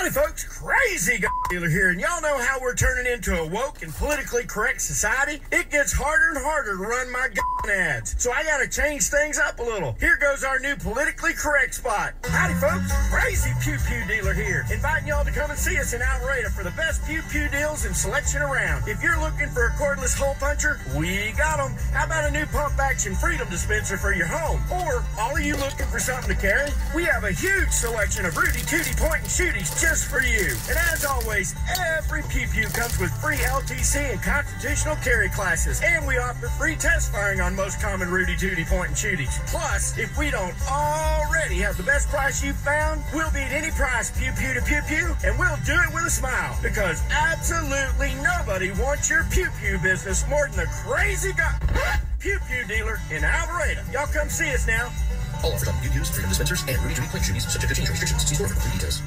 Howdy, folks. Crazy g- dealer here, and y'all know how we're turning into a woke and politically correct society? It gets harder and harder to run my g- ads, so I gotta change things up a little. Here goes our new politically correct spot. Howdy, folks. Crazy Pew Pew dealer here, inviting y'all to come and see us in Alvarado for the best Pew Pew deals and selection around. If you're looking for a cordless hole puncher, we got them. How about a new pump action freedom dispenser for your home? Or all of you looking for something to carry? We have a huge selection of Rudy Tooty point and shooties just for you. And as always, every Pew Pew comes with free LTC and constitutional carry classes. And we offer free test firing on most common Rudy Tooty point and shooties. Plus, if we don't already have the best price you've found, we'll beat any price Pew Pew to Pew Pew, and we'll do it with a smile. Because absolutely nobody wants your Pew Pew business more than the crazy guy. Pew Pew dealer in Alvarado. Y'all come see us now. All offers on Pew Pews, freedom dispensers, and Rudy Duty Point Shooties subject to change restrictions. See store for complete details.